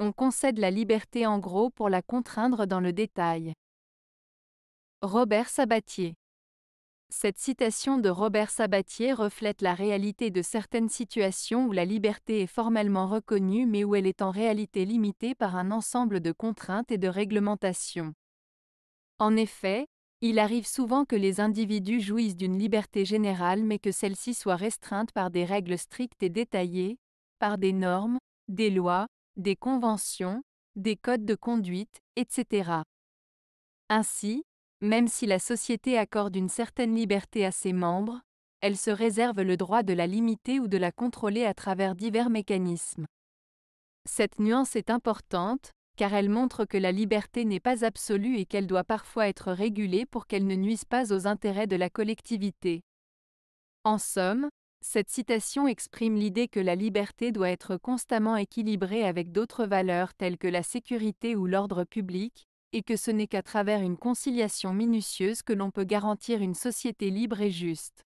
on concède la liberté en gros pour la contraindre dans le détail. Robert Sabatier Cette citation de Robert Sabatier reflète la réalité de certaines situations où la liberté est formellement reconnue mais où elle est en réalité limitée par un ensemble de contraintes et de réglementations. En effet, il arrive souvent que les individus jouissent d'une liberté générale mais que celle-ci soit restreinte par des règles strictes et détaillées, par des normes, des lois, des conventions, des codes de conduite, etc. Ainsi, même si la société accorde une certaine liberté à ses membres, elle se réserve le droit de la limiter ou de la contrôler à travers divers mécanismes. Cette nuance est importante, car elle montre que la liberté n'est pas absolue et qu'elle doit parfois être régulée pour qu'elle ne nuise pas aux intérêts de la collectivité. En somme, cette citation exprime l'idée que la liberté doit être constamment équilibrée avec d'autres valeurs telles que la sécurité ou l'ordre public, et que ce n'est qu'à travers une conciliation minutieuse que l'on peut garantir une société libre et juste.